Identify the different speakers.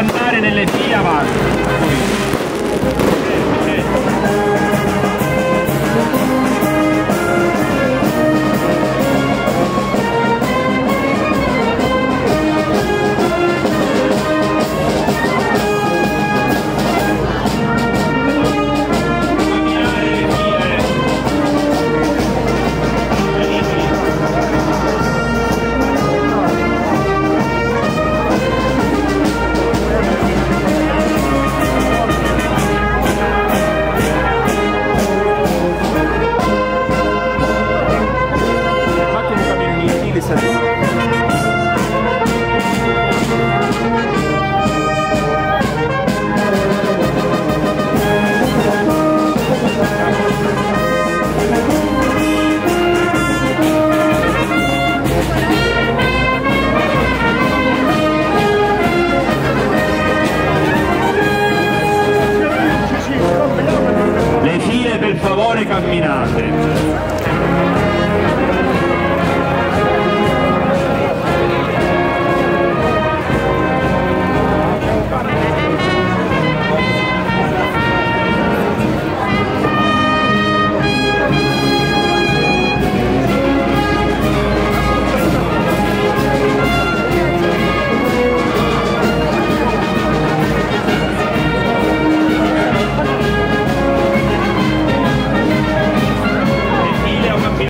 Speaker 1: andare nelle vie. Salino. Le file per favore camminate.